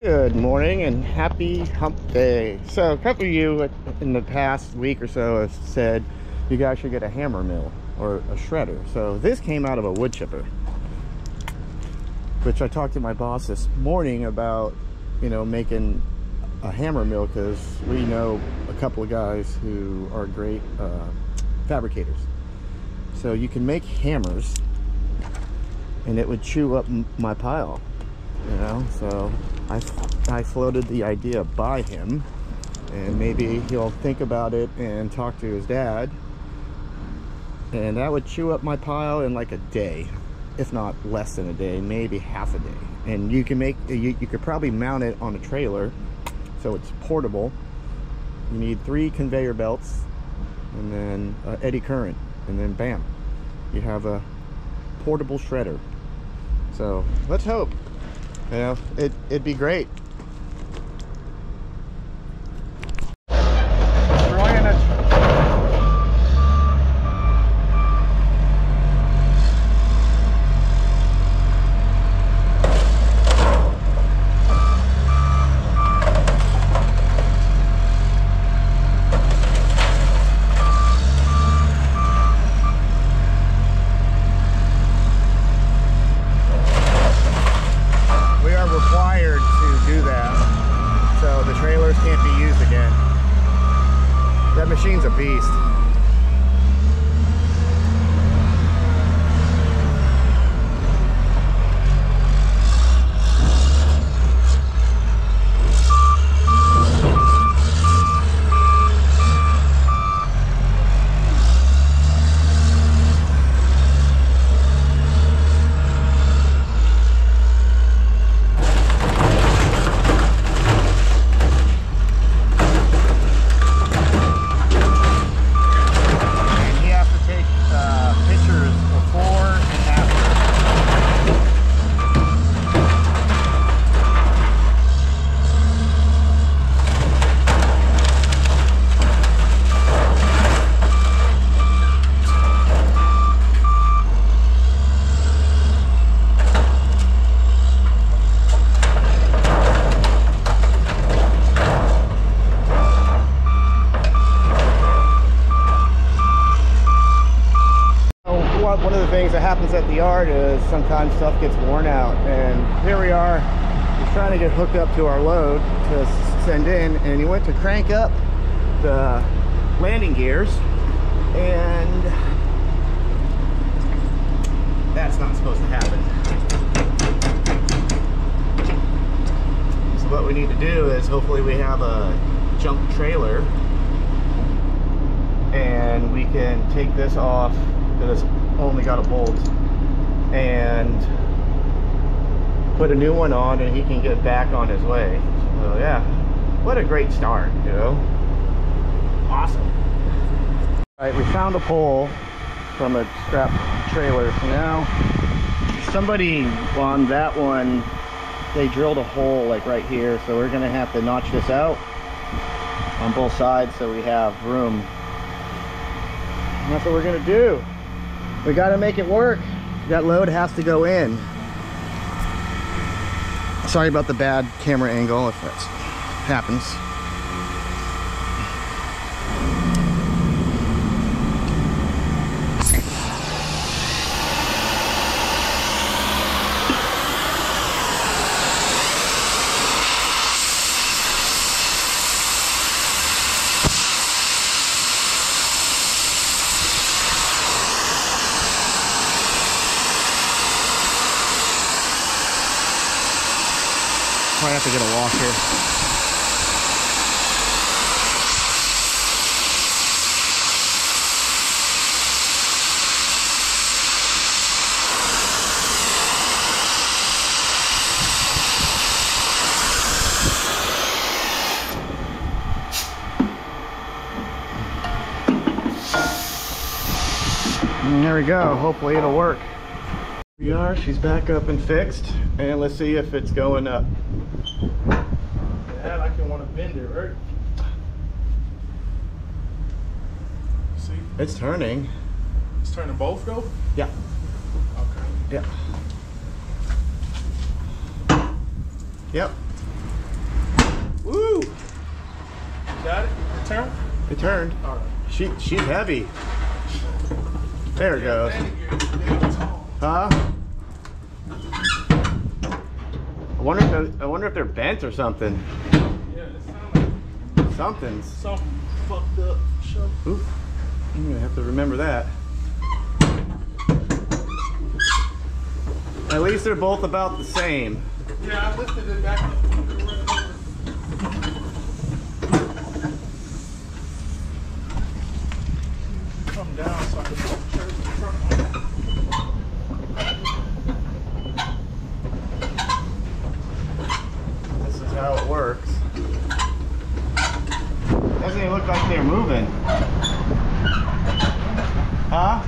Good morning and happy hump day. So a couple of you in the past week or so have said you guys should get a hammer mill or a shredder. So this came out of a wood chipper, which I talked to my boss this morning about, you know, making a hammer mill because we know a couple of guys who are great uh, fabricators. So you can make hammers and it would chew up my pile you know so I, I floated the idea by him and maybe he'll think about it and talk to his dad. And that would chew up my pile in like a day if not less than a day maybe half a day. And you can make you, you could probably mount it on a trailer so it's portable. You need three conveyor belts and then uh, eddy current and then bam you have a portable shredder. So let's hope you know, it, it'd be great. machine's a beast. one of the things that happens at the yard is sometimes stuff gets worn out and here we are he's trying to get hooked up to our load to send in and he went to crank up the landing gears and that's not supposed to happen so what we need to do is hopefully we have a junk trailer and we can take this off because only got a bolt and put a new one on and he can get back on his way so yeah what a great start. You know? Awesome. All right we found a pole from a scrap trailer so now somebody on that one they drilled a hole like right here so we're gonna have to notch this out on both sides so we have room. And that's what we're gonna do. We got to make it work. That load has to go in. Sorry about the bad camera angle if that happens Probably have to get a walk here. And there we go. Hopefully it'll work. we are. She's back up and fixed. And let's see if it's going up. Yeah, I can want to bend it, right? See? It's turning. It's turning both though? Yeah. Okay. Yeah. Yep. Woo! Got it? Turn? It turned. All right. She she's heavy. There it goes. Huh? I wonder if they're, I wonder if they're bent or something. Yeah, it sounds like Something's. something fucked up. Oof. I'm gonna have to remember that. At least they're both about the same. Yeah, I lifted it back up. Come down so I can turn the front. This is how it works. Doesn't even look like they're moving. Huh?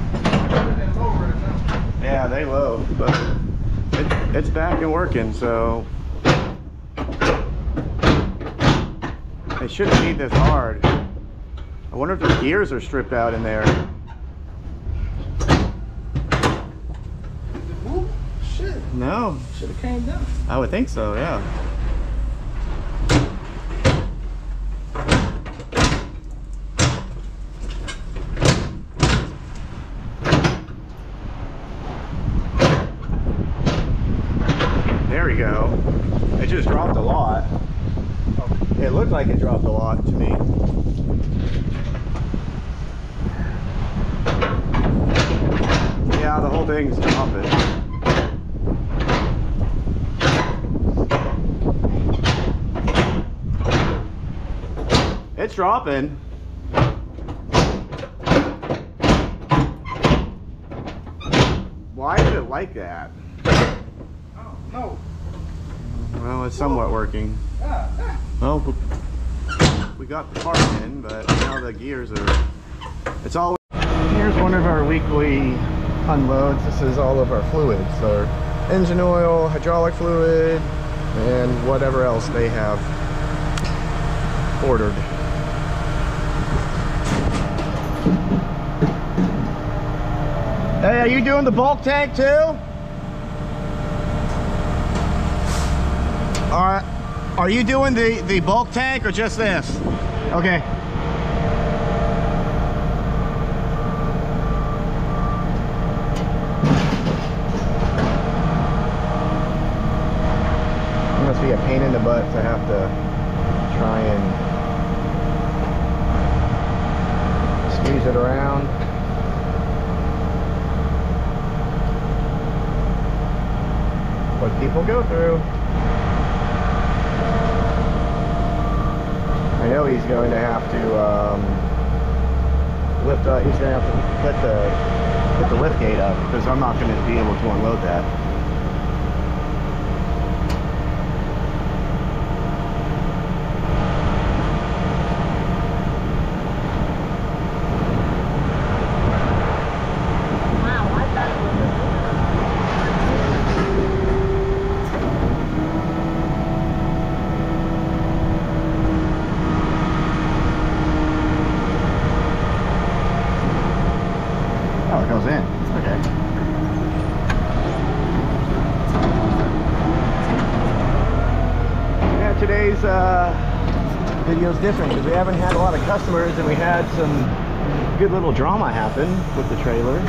Everything's over it now. Yeah, they low, but it, it's back and working, so they shouldn't be this hard. I wonder if the gears are stripped out in there. No, Should have came down. I would think so, yeah. There we go. It just dropped a lot. It looked like it dropped a lot to me. Yeah, the whole thing's dropping. It's dropping. Why is it like that? Oh, no. Well, it's somewhat working. Ah, ah. Well, we- we got the part in, but now the gears are. It's all. Here's one of our weekly unloads. This is all of our fluids, our engine oil, hydraulic fluid, and whatever else they have ordered. Hey, are you doing the bulk tank too? All right. Are you doing the, the bulk tank or just this? Okay. Must be a pain in the butt to have to try and squeeze it around. What people go through. I know he's going to have to um, lift. He's going to have to put the put the lift gate up because I'm not going to be able to unload that. Oh, it goes in. Okay. Yeah, today's uh, video is different because we haven't had a lot of customers and we had some good little drama happen with the trailer.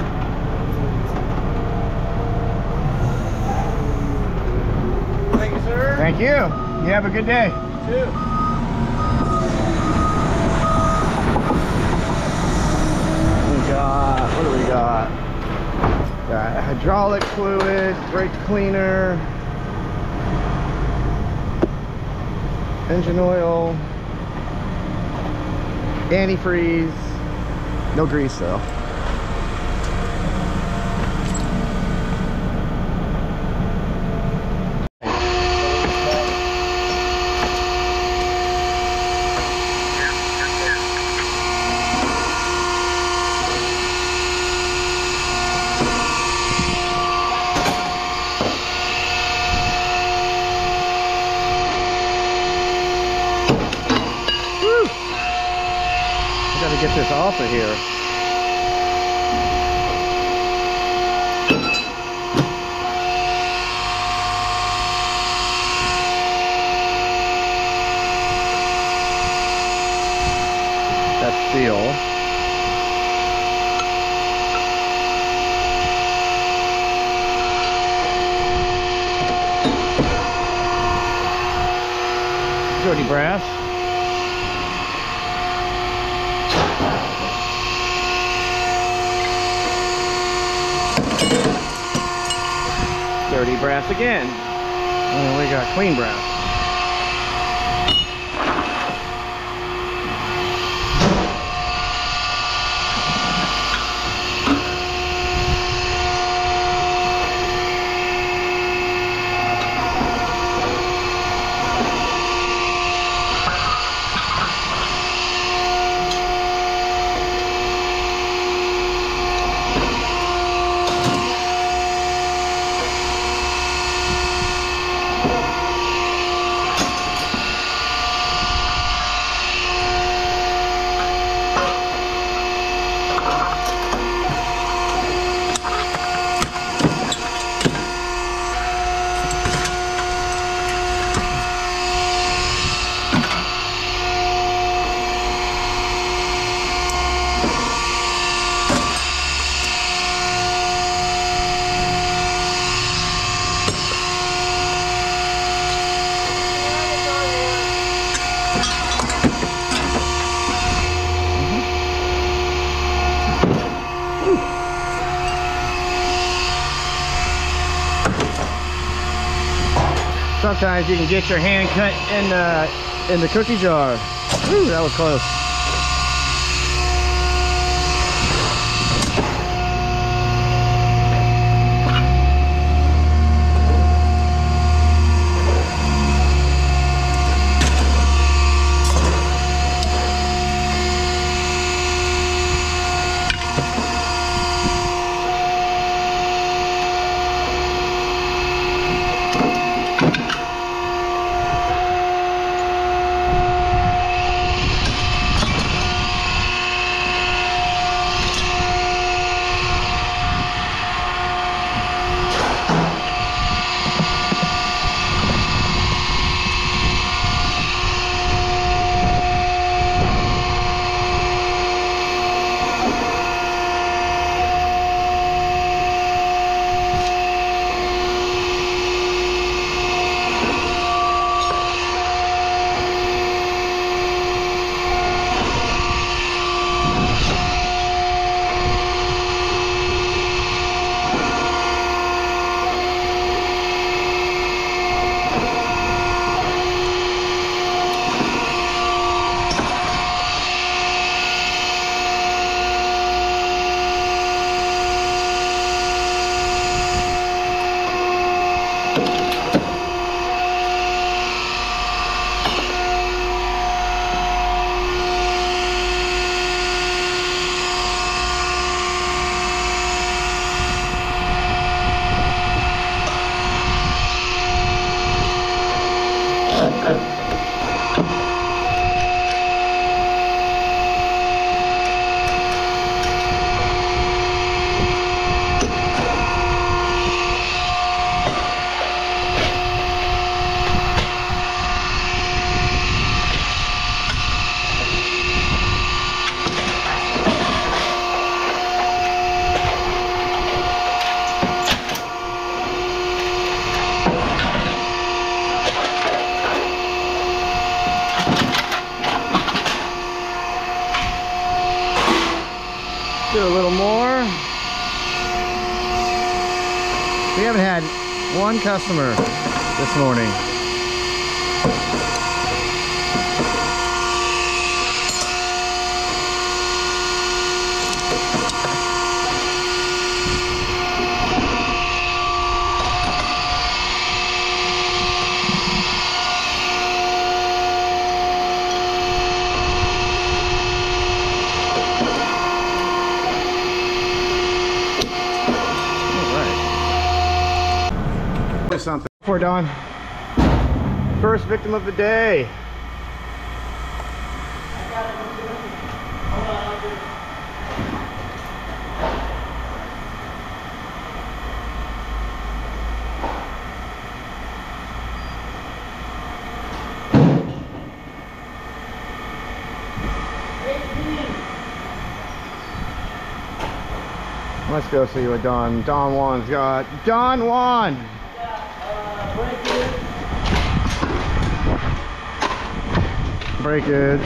Thank you, sir. Thank you. You have a good day. Two. We got, what do we got? Got hydraulic fluid, brake cleaner, engine oil, antifreeze, no grease though. Woo! I gotta get this off of here. steel. Dirty brass. Dirty brass again. And we got clean brass. Sometimes you can get your hand cut in the in the cookie jar. Ooh, that was close. One customer this morning. victim of the day. Let's go see what Don Don Juan's got. Don Juan! Breakage.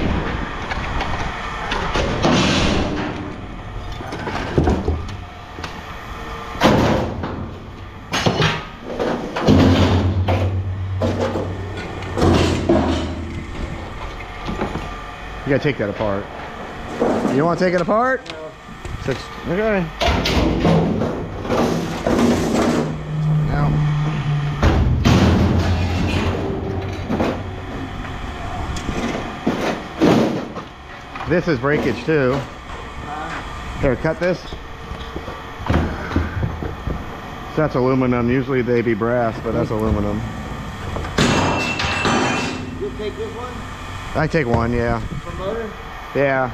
You gotta take that apart. You to take it apart? No. okay. This is breakage too. Here, cut this. So that's aluminum. Usually they be brass, but that's aluminum. You take this one I take one, yeah. for motor? Yeah.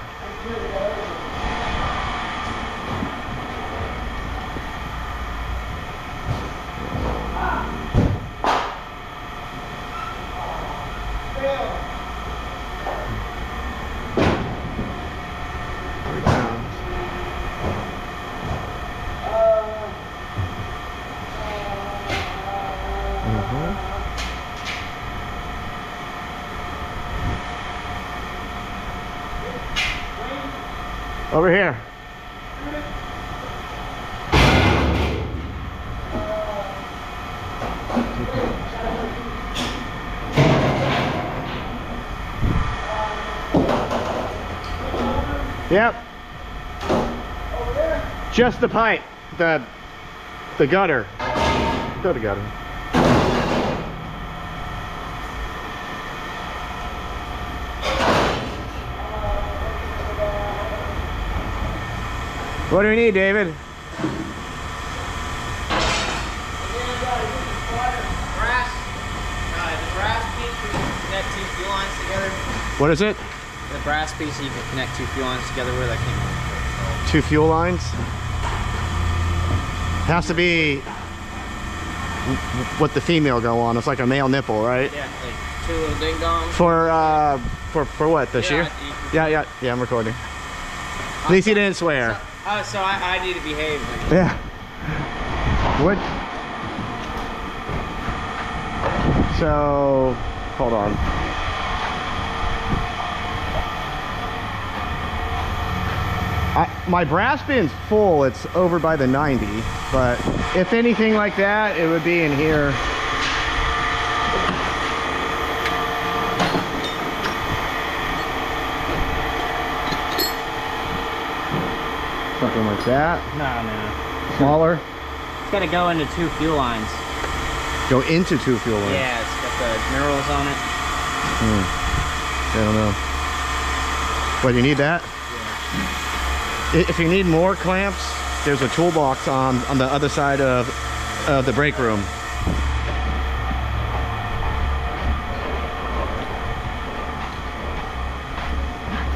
Mhm. Over here. Yep. Over there? Just the pipe, the the gutter. Go to gutter. What do we need, David? uh, the brass piece connect two lines together. What is it? The brass piece you can connect two fuel lines together with. I can't remember. Two fuel lines. Has to be what the female go on. It's like a male nipple, right? Yeah, like two little ding dongs. For uh, for for what? this Yeah, you can- Yeah, yeah, yeah. I'm recording. At least he didn't swear. Oh, so I, I need to behave. Yeah. What? So, hold on. My brass bin's full. It's over by the 90. But if anything like that, it would be in here. Something like that. No, no. Smaller. It's got to go into two fuel lines. Go into two fuel lines. Yeah, it's got the minerals on it. Hmm. I don't know. What, you need that? I- If you need more clamps, there's a toolbox on, on the other side of, of the break room.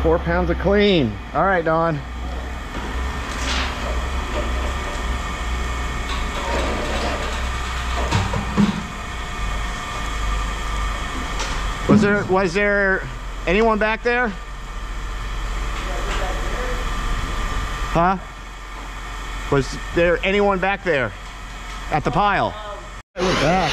Four pounds of clean. All right, Don. Was there was there anyone back there? Huh? Was there anyone back there at the pile? We're back.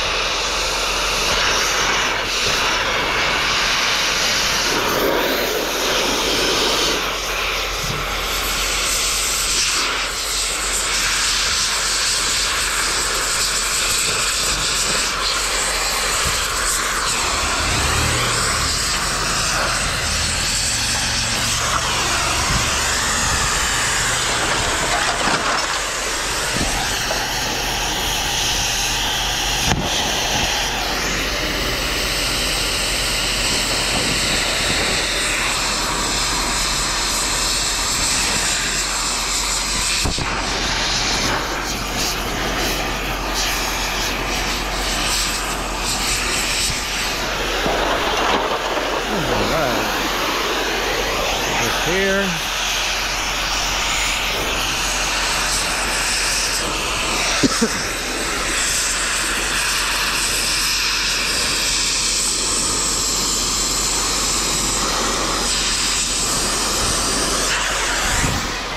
here.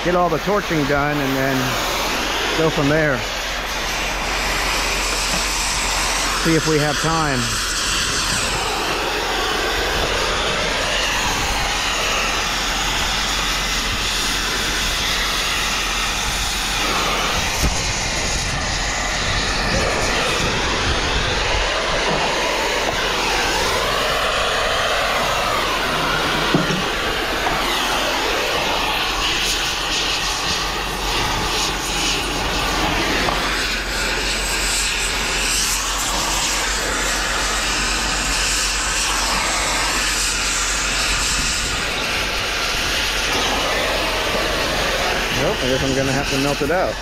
Get all the torching done and then go from there. See if we have time. Nope, I guess To melt it out.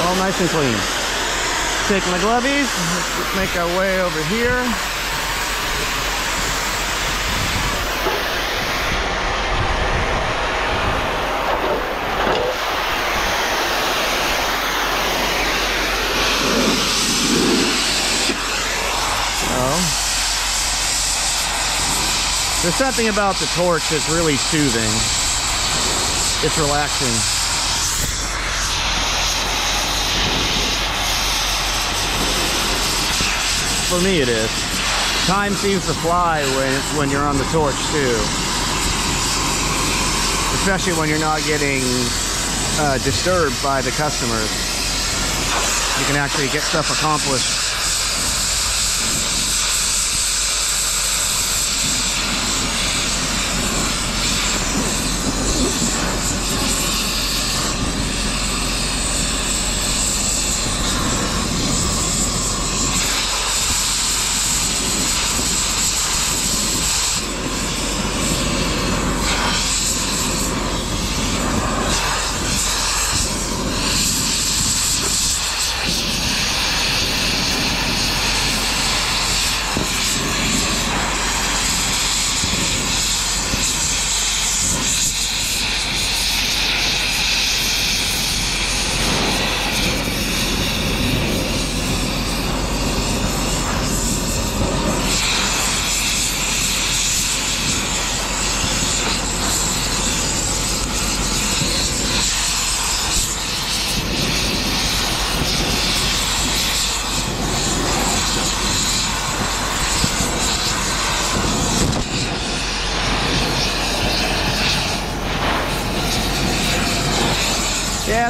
All nice and clean. Take my glovies, let's make our way over here. Oh. There's something about the torch that's really soothing. It's relaxing. For me it is. Time seems to fly when when you're on the torch too. Especially when you're not getting uh, disturbed by the customers. You can actually get stuff accomplished.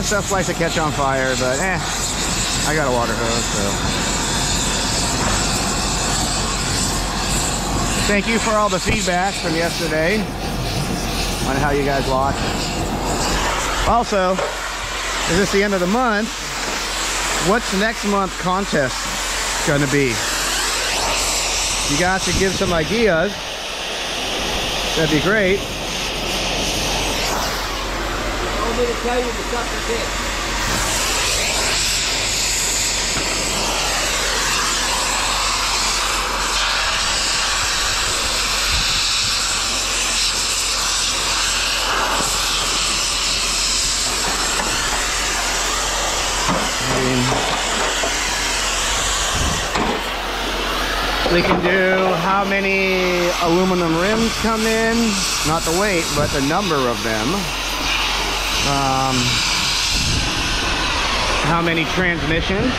Stuff likes to catch on fire, but eh, I got a water hose, so. Thank you for all the feedback from yesterday on how you guys watch. Also, is this the end of the month? What's next month contest gonna be? You guys should give some ideas. That'd be great. Want me to tell you the sucker did? We can do how many aluminum rims come in, not the weight, but the number of them. Um, how many transmissions.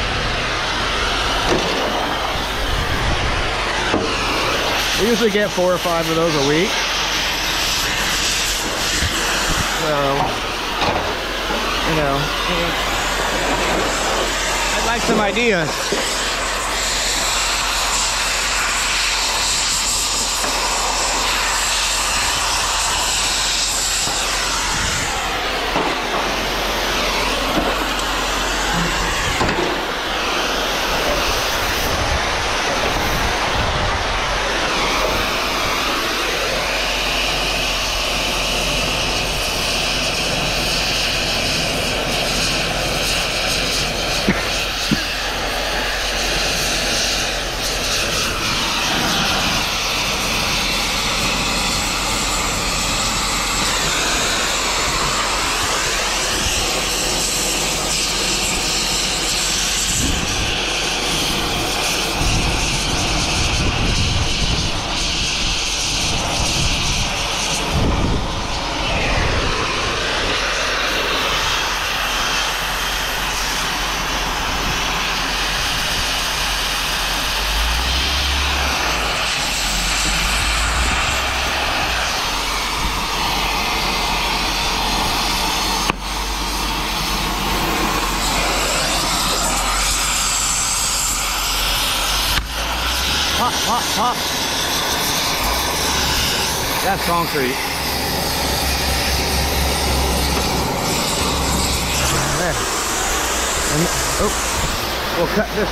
We usually get four or five of those a week. So, you know, I'd like some ideas.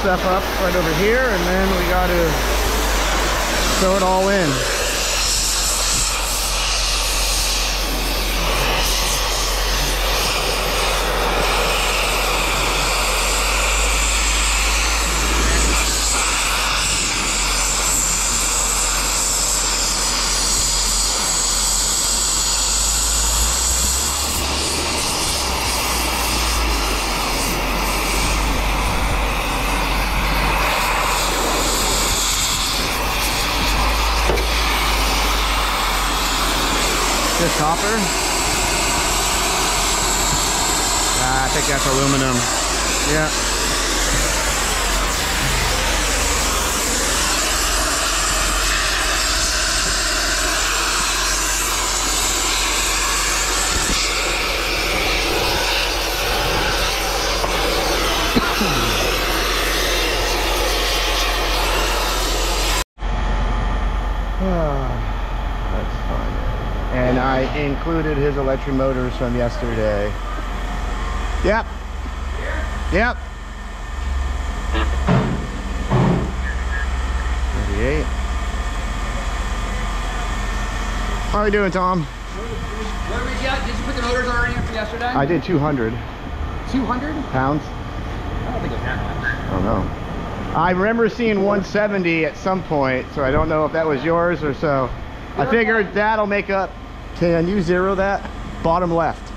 Stuff up right over here, and then we got to throw it all in. This copper? Ah, I think that's aluminum. Yeah. That's fun. And I included his electric motors from yesterday. Yep. Yep. 38. How are you doing, Tom? What was yeah, Did you put the motors already in for yesterday? I did 200 200? pounds. I don't think it was that much. I don't know. I remember seeing 170 at some point, so I don't know if that was yours or so. I figured that'll make up. Can you zero that? Bottom left.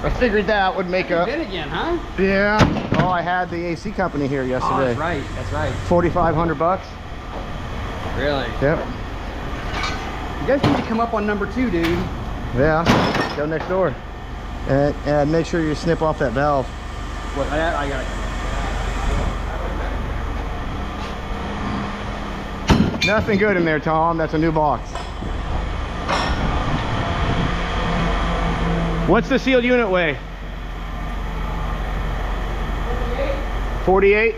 I figured that would make up. Been again, huh? Yeah. Oh, I had the AC company here Oh, yesterday. that's right. That's right. 4,500 bucks. Really? Yep. You guys need to come up on number two, dude. Yeah. Go next door. And, and make sure you snip off that valve. What? I, I got Nothing good in there, Tom. That's a new box. What's the sealed unit weigh? 48?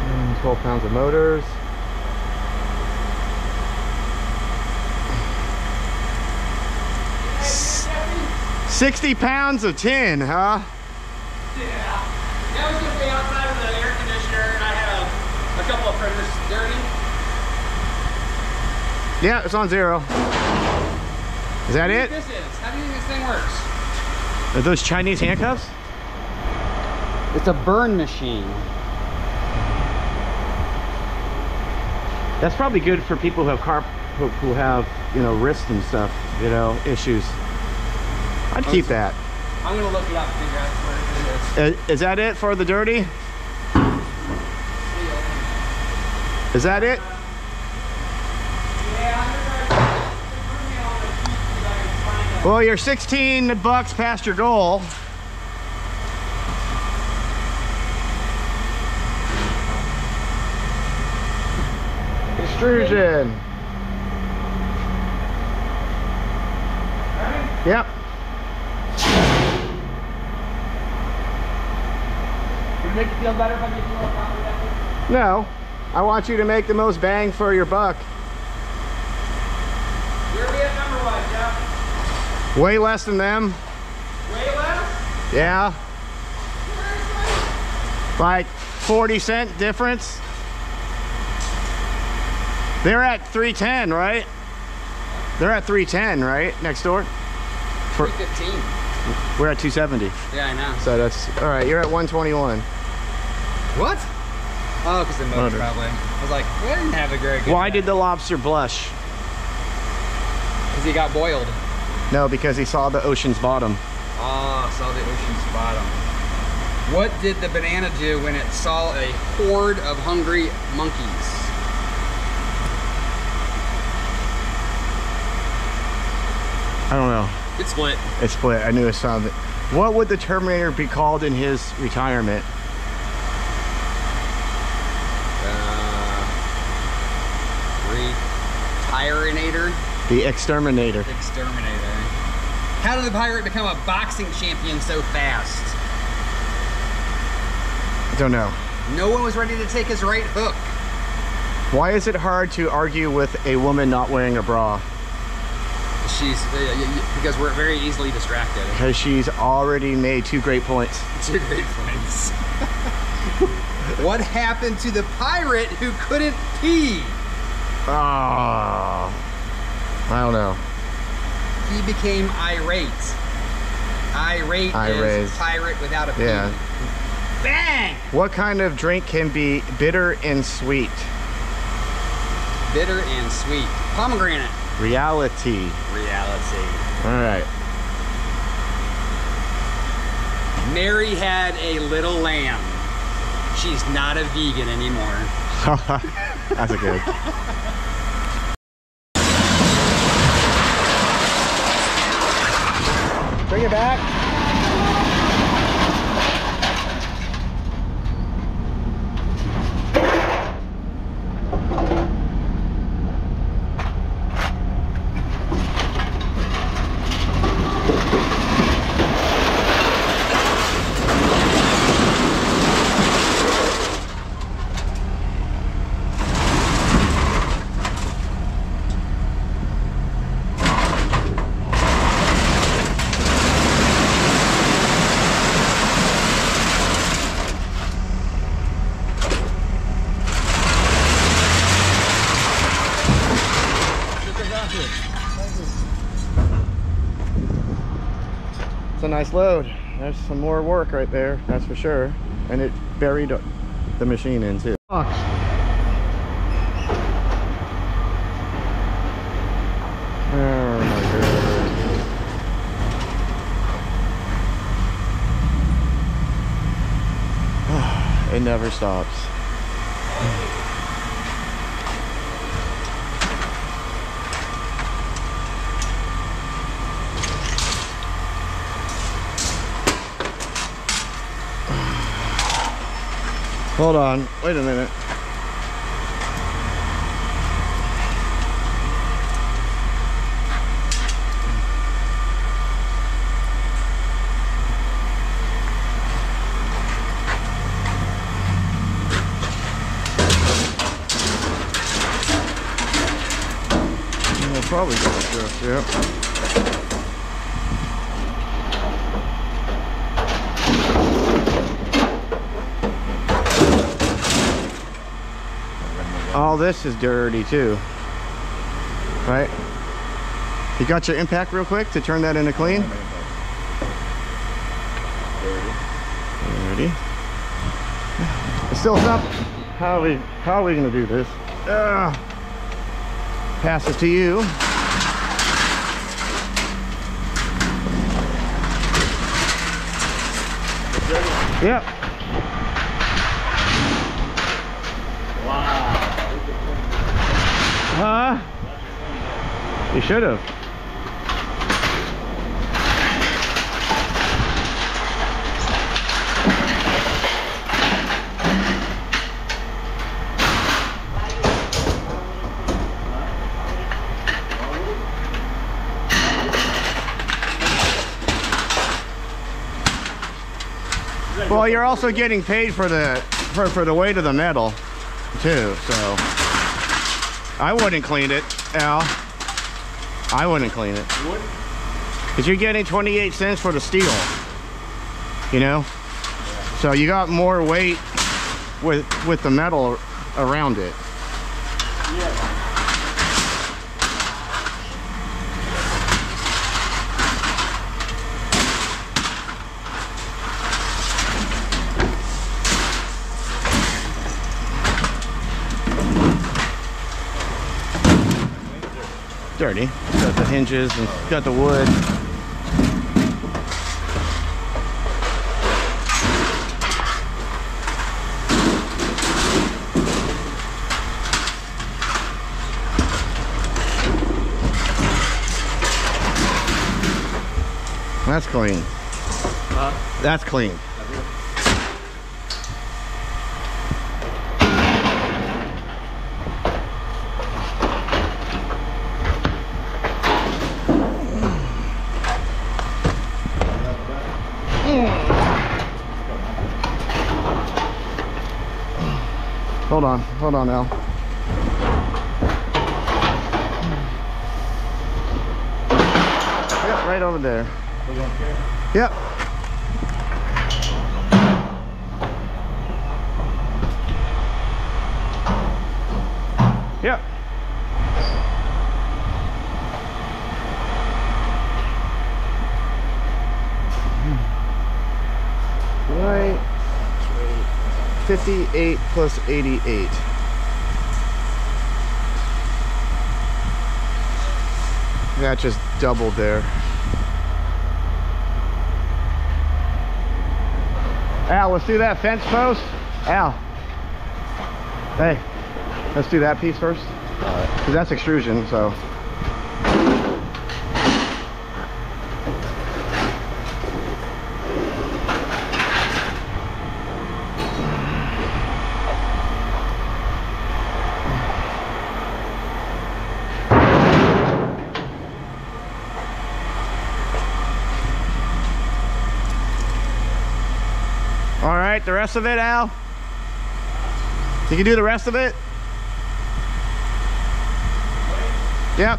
Mm, 12 pounds of motors. S- 60 pounds of tin, huh? That was gonna be outside of the air conditioner, and I had a, a couple of fritters dirty. Yeah, it's on zero. Is that it? This is. How do you think this thing works? Are those Chinese handcuffs? It's a burn machine. That's probably good for people who have car who, have you know wrist and stuff, you know, issues. I'd keep that. I'm gonna look it up and figure out what it is. Uh, Is that it for the dirty? Is that it? Yeah, I'm gonna try to prove me on the see if I can that it? Well, you're 16 bucks past your goal. Extrusion. Yep. Would it make you feel better if I give you a little of that? No. I want you to make the most bang for your buck. Where are we at number wise, Jeff? Way less than them. Way less? Yeah. Like 40 cent difference. They're at 310, right? They're at 310, right? Next door. For, 315. we're at 270. Yeah, I know. So that's all right. You're at 121. What? Oh, because the motor, Motor. probably. I was like, we didn't have a very good Why did the lobster blush? Because he got boiled. No, because he saw the ocean's bottom. Oh, saw the ocean's bottom. What did the banana do when it saw a horde of hungry monkeys? I don't know. It split. It split. I knew it sounded. What would the Terminator be called in his retirement? Uh, The Exterminator. exterminator. How did the pirate become a boxing champion so fast? I don't know. No one was ready to take his right hook. Why is it hard to argue with a woman not wearing a bra? She's uh, because we're very easily distracted. Because she's already made two great points. Two great points. what happened to the pirate who couldn't pee? Ah, I don't know. He became irate. Irate, Irate. is pirate without a P. Yeah. Bang! What kind of drink can be bitter and sweet? Bitter and sweet. Pomegranate. Reality. Reality. All right. Mary had a little lamb. She's not a vegan anymore. That's a good. Bring it back. It's a nice load. There's some more work right there, that's for sure. And it buried the machine in too. Oh my god. It never stops. Hold on, wait a minute. I'll probably go like this, yep. All this is dirty too. Right? You got your impact real quick to turn that into clean? Dirty. It's still up. How are we how are we gonna do this? Pass it to you. Yep. Huh? You should have. Well, you're also getting paid for the for, for the weight of the metal too, so I wouldn't clean it, Al. I wouldn't clean it. Because you're getting 28 cents for the steel. You know? So you got more weight with with the metal around it. Dirty. Got the hinges and got the wood. That's clean. That's clean. on, hold on, Al. Yep, right over there. Yep. Yep. Right. 58 plus 88. That just doubled there. Al, let's do that fence post. Al. Hey, let's do that piece first. Because that's extrusion, so. All right, the rest of it, Al. You can do the rest of it. Yep.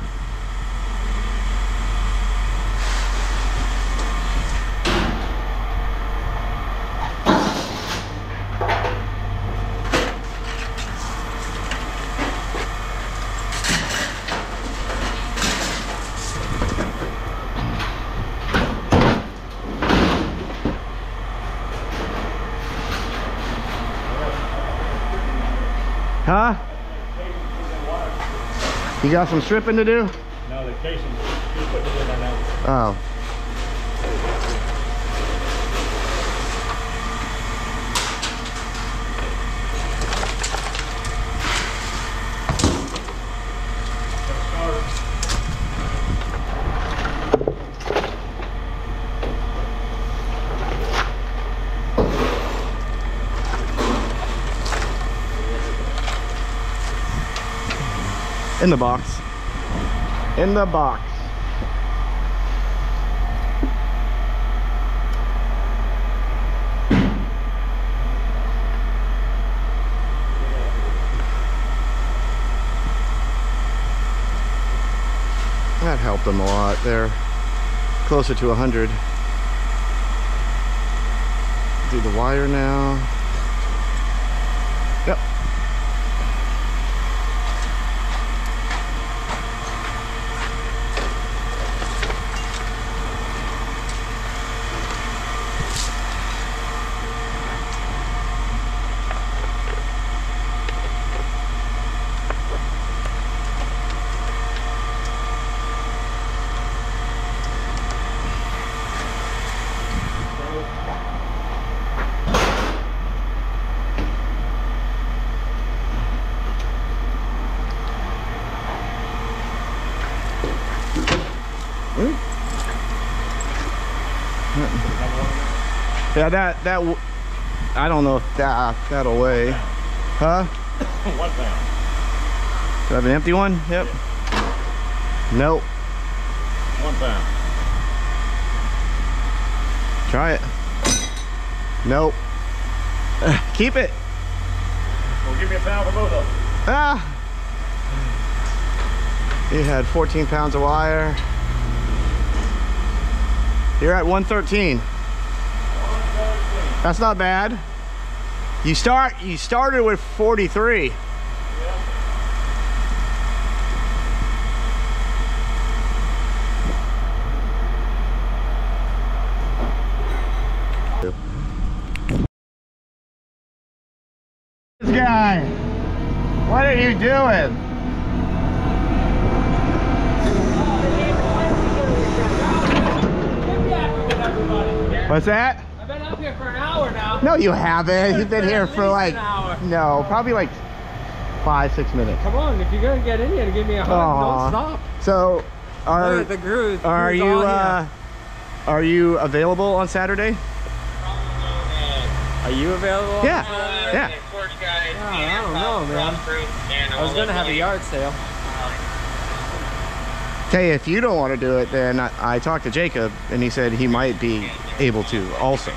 Huh? You got some stripping to do? No, the casing, just put it in there now. Oh. In the box. In the box. That helped them a lot. They're closer to 100. Do the wire now. Yeah, that that I don't know if that that'll weigh. Huh? One pound. Do I have an empty one? Yep. Nope. One pound. Try it. Nope. Keep it. Well, give me a pound for both of them. Ah. You had 14 pounds of wire. You're at 113. That's not bad. You start you started with 43. This guy. What are you doing? What's that? I've been up here for an hour now. No, you haven't. You've been been here for like an hour. no, probably like five, six minutes. Come on, if you're gonna get in here to give me a hug, Aw. don't stop. So, are Look at the grooves. are you uh, are you available on Saturday? Are you available? Yeah, uh, yeah. I don't uh, know, man. I was gonna have a yard sale. Uh, okay, if you don't want to do it, then I, I talked to Jacob, and he said he might be able to also.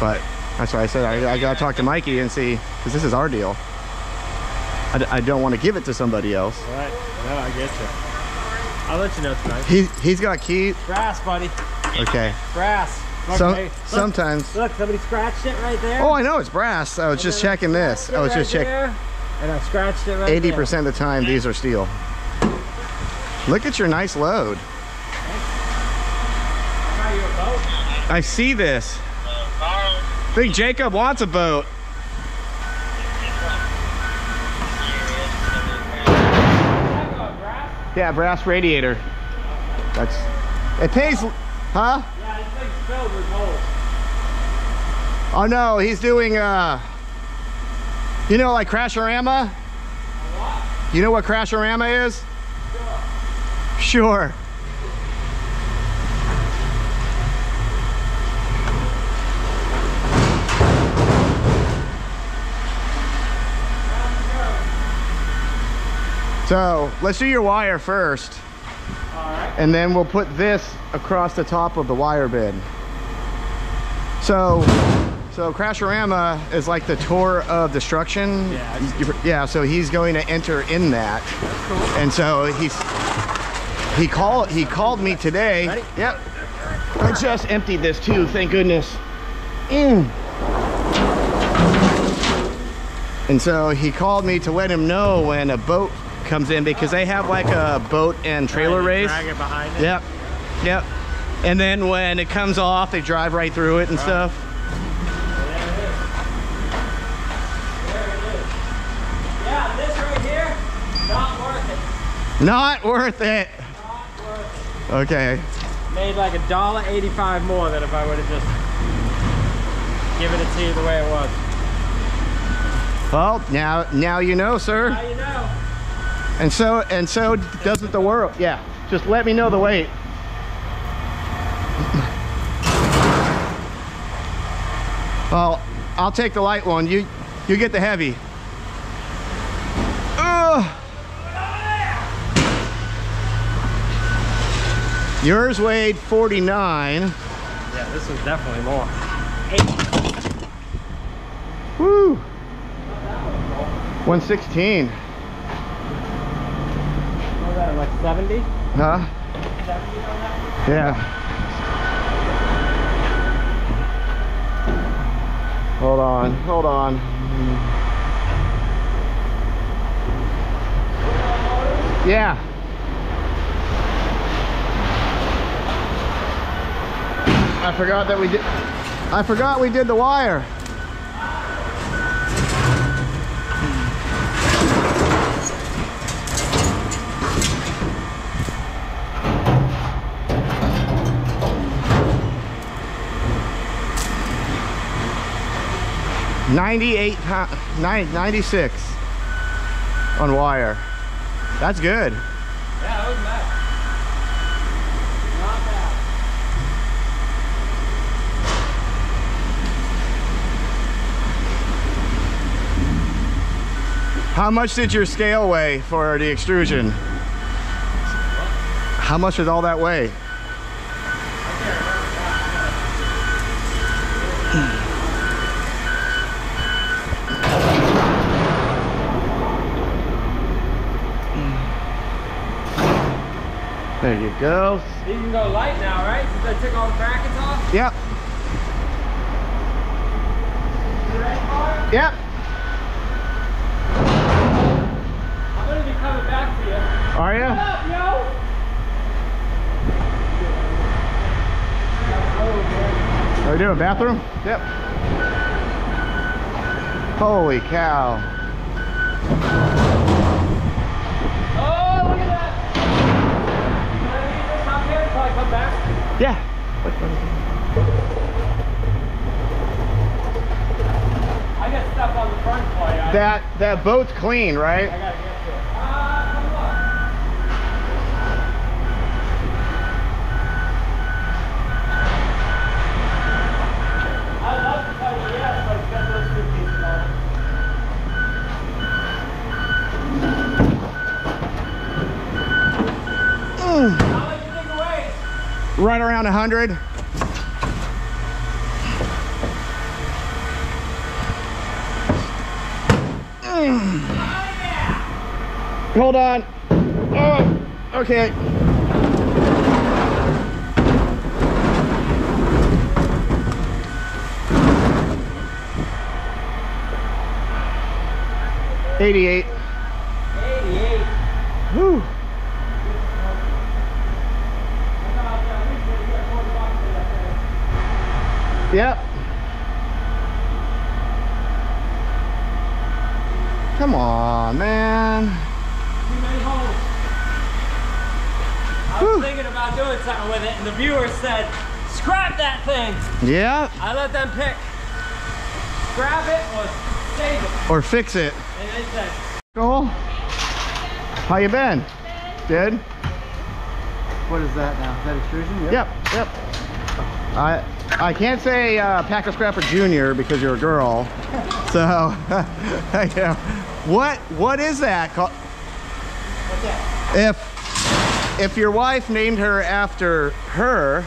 But that's why I said I, I gotta talk to Mikey and see, because this is our deal. I don't want to give it to somebody else. Right. No, I get you. I'll let you know tonight. He, he's got keys. Brass, buddy. Okay. Brass. Look, Some, look, sometimes. Look, somebody scratched it right there. Oh, I know it's brass. I was just And then checking this. I was it just checking. And I scratched it right 80% of the time, these are steel. Look at your nice load. there. How you a boat? I see this. Think Jacob wants a boat. Yeah, brass radiator. That's. It pays. Huh? Yeah, this thing's filled with holes. Oh no, he's doing. uh You know, like Crashorama. You know what Crashorama is? Sure. So let's do your wire first. And then we'll put this across the top of the wire bed. So, so Crashorama is like the tour of destruction. Yeah, yeah. So he's going to enter in that, Cool. and so he's he called he called me today. Ready? Yep. I just emptied this too. Thank goodness. Mm. And so he called me to let him know when a boat comes in because they have like a boat and trailer Right, race. Drag it behind it. Yep. Yep. And then when it comes off, they drive right through it and stuff. Yeah, there it is. Yeah, this right here, not worth it. Not worth it. Not worth Okay. Made like a dollar eighty-five more than if I would have just given it to you the way it was. Well, now now you know, sir. Now you know. And so and so doesn't the world. Yeah. Just let me know the weight. Well, I'll take the light one. You you get the heavy. Ugh. Yours weighed 49. Yeah, this was definitely more. Woo! 116. That, like 70? Huh? 70 on that? Yeah. Hold on, hold on. Yeah. I forgot that we did I forgot we did the wire. Ninety-eight, pound, 90, 96 on wire. That's good. Yeah, that was bad. How much did your scale weigh for the extrusion? How much did all that weigh? There you go. You can go light now, right? Since I took all the brackets off? Yep. You ready for? Yep. I'm gonna be coming back for you. Are you? up, yo? Are we doing a bathroom? Yep. Holy cow. Yeah. I got stuff on the front for you. That that boat's clean, right? I gotta get to it. Ah, Right around 100. Mm. Hold on. Oh, okay. Eighty-eight. 88. Whew. Yep. Come on, man. Too many holes. I Whew. was thinking about doing something with it, and the viewer said, scrap that thing. Yeah, I let them pick. Scrap it or save it. or fix it. And they said, how you been? Good. What is that now? Is that extrusion? Yep, yep. I I can't say uh, Packer Scrapper Junior because you're a girl. So, yeah. What what is that? called? If if your wife named her after her,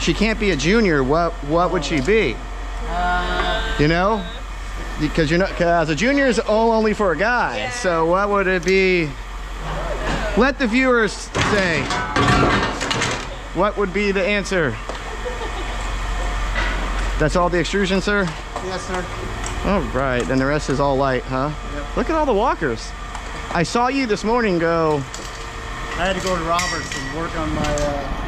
she can't be a junior. What what would she be? You know, because you're not because a junior is all only for a guy. So what would it be? Let the viewers say. What would be the answer? That's all the extrusion, sir? Yes, sir. All right, and the rest is all light, huh? Yep. Look at all the walkers. I saw you this morning go, I had to go to Roberts and work on my. Uh...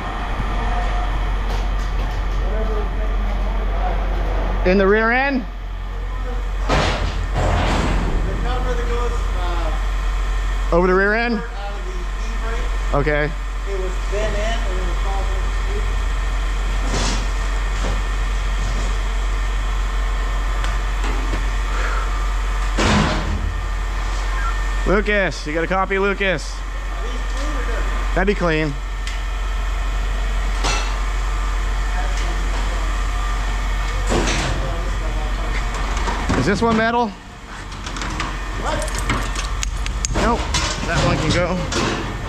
in the rear end? The cover that goes uh, Over the rear end? Okay. it was bent in and it. Lucas, you got a copy, Lucas? That'd be clean. Is this one metal? Nope. That one can go.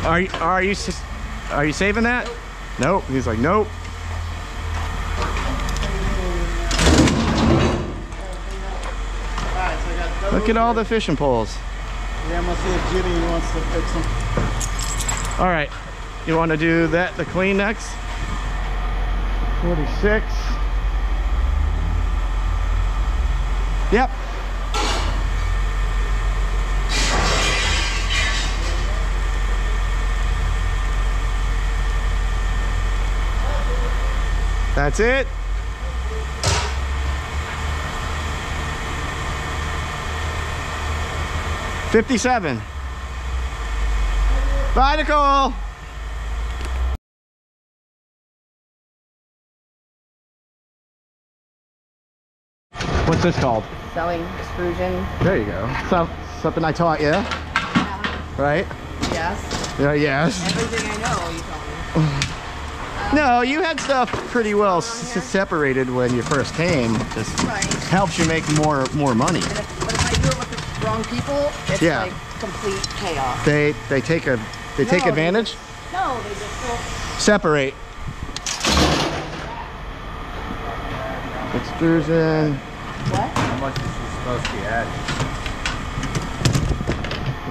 Are you are you are you saving that? Nope. He's like, nope. Alright, so I got those. Look at all the fishing poles. Yeah, I'm gonna see if Jimmy wants to fix them. All right. You want to do that, the clean next? 46. Yep. That's it. Fifty-seven. Bye, Nicole. What's this called? Sewing, extrusion, There you go. So, something I taught you, Yeah. right? yes. Yeah, yes. Everything I know, you told me. No, you had stuff pretty well separated when you first came. Just Right. helps you make more more money. If, but if I do it with the wrong people, it's Yeah. like complete chaos. They they take a they take No, they advantage. No, they just. Separate. Extrusion. What? How much is she supposed to be adding?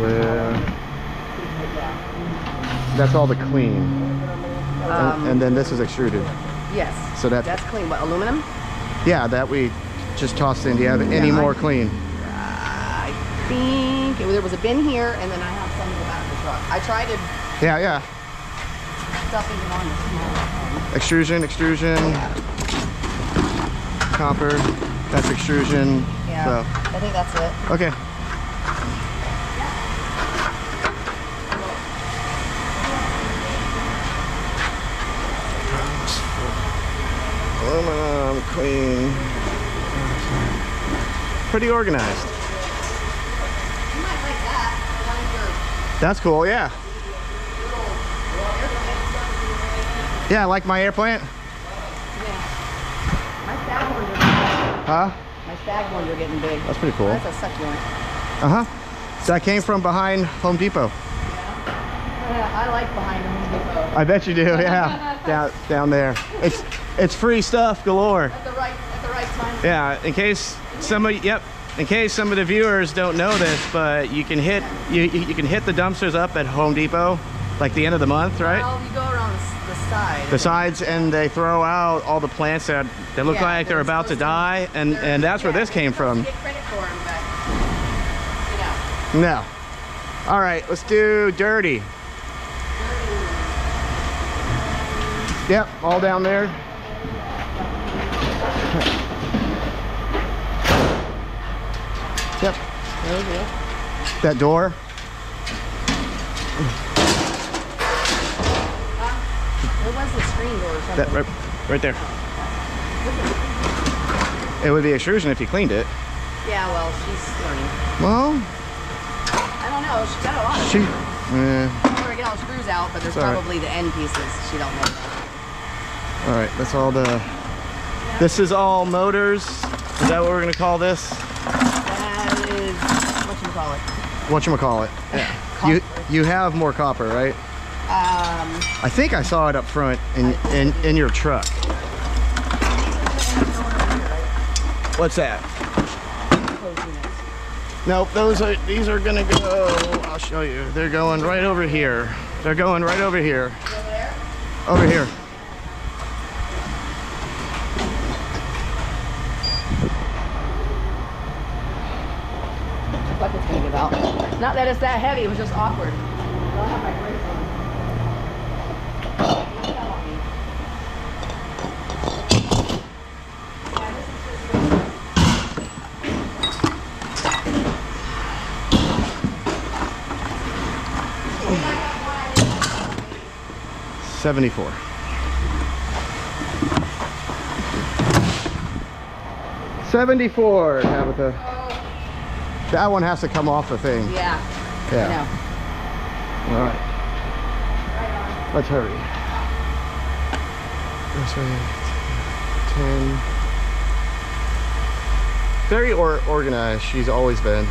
Where? That's all the clean. And, Um, and then this is extruded. yes. So that- that's clean. What aluminum? Yeah, that we just tossed in. Do you have any Yeah, I- more clean? I think there was a bin here, and then I have some in the back of the truck. I tried to Yeah, yeah. stuff it on the small. Extrusion, extrusion. Copper. That's extrusion. Yeah. So, I think that's it. okay. Aluminum, clean. Pretty organized. You might like that. That's cool, yeah. Yeah, like my air plant. yeah. Huh? My stag horns are getting big. That's pretty cool. That's a succulent. Uh-huh. So that came from behind Home Depot. Yeah, I like behind Home Depot. I bet you do, yeah. down down there. It's it's free stuff galore. At the right, at the right time. Yeah, in case somebody, yep, in case some of the viewers don't know this, but you can hit you, you you can hit the dumpsters up at Home Depot, like the end of the month, right? Well, side. the sides and they throw out all the plants that, they look Yeah, like they're they're about to supposed to- die and and that's where this came from. to Get credit for 'em, but, you know. no. All right let's do dirty. Yep all down there. Yep. That door It was the screen door or something. that right, right there it would be extrusion if you cleaned it Yeah, well, she's learning. well I don't know. She's got a lot of she. I'm gonna get all the screws out, but there's all right. probably the end pieces she don't know about. All right, that's all the. This is all motors. Is that what we're gonna call this? That is what you call it. What you call it? Yeah. You you have more copper, right? Um, I think I saw it up front in in, in your truck. What's that? closed. Nope, those are these are gonna go. I'll show you. They're going right over here. They're going right over here. Over here. Looks like it's gonna give out. Not that it's that heavy. It was just awkward. 74. Seventy-four, Tabitha. Oh. That one has to come off the thing. Yeah. Yeah. All right. Let's hurry. That's right. Ten. Very or organized. She's always been.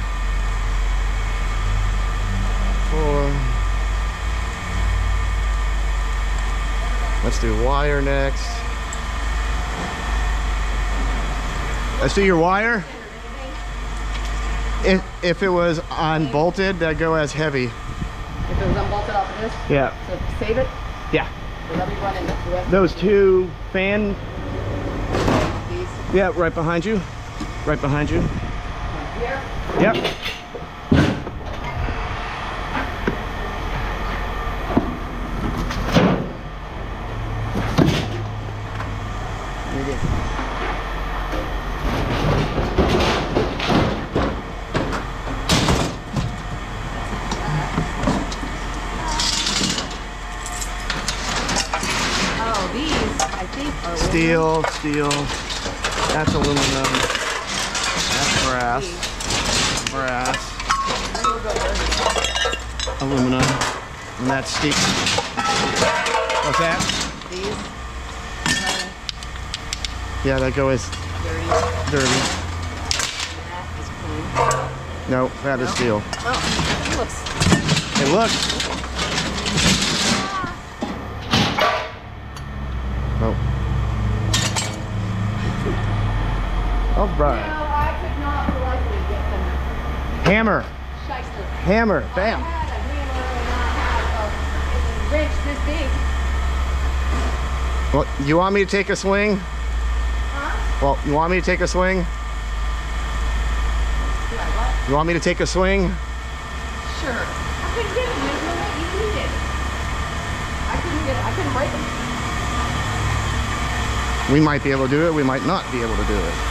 Let's do wire next. Let's do your wire. If, if it was unbolted, that'd go as heavy. If it was unbolted off of this, Yeah. so save it. Yeah. So let me run in the Those two fan, these yeah, right behind you. Right behind you. here. Yep. Oh, these I think are Steel, steel. That's aluminum. That's brass. Brass. Aluminum. And that's steel. What's that? These Yeah, that goes dirty. dirty. That is clean. No, that is steel. Oh, it looks. Hey, look. Oh. All No, right. I could not politely get them Hammer. shyster. Hammer. I Bam. had a hammer and I had a freaking wrench this big. Well, you want me to take a swing? Huh? Well, you want me to take a swing? You want me to take a swing? Sure. I couldn't get them. There's no way you needed. I couldn't get it. I couldn't break them. We might be able to do it. We might not be able to do it.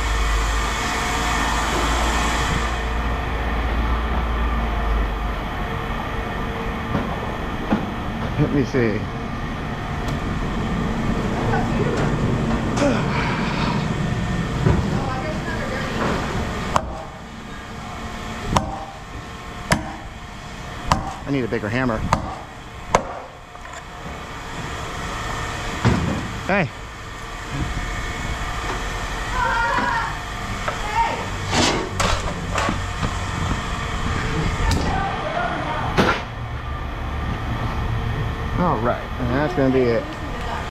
Let me see. I need a bigger hammer. Hey. Right, gonna be it.